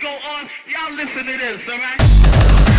go on. Y'all listen to this, all right?